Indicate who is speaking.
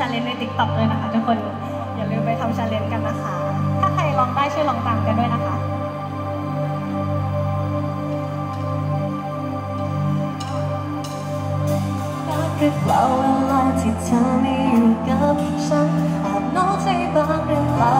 Speaker 1: challenge ใน TikTok ด้วยนะคะ ทุกคนอย่าลืมไปทำ challenge กันนะคะ ถ้าใครลองได้ช่วยลองตามกันด้วยนะคะรือเปล่าเวลาที่เธอไม่อยู่กับฉันอาจนอกใจบ้างหรือเปล่า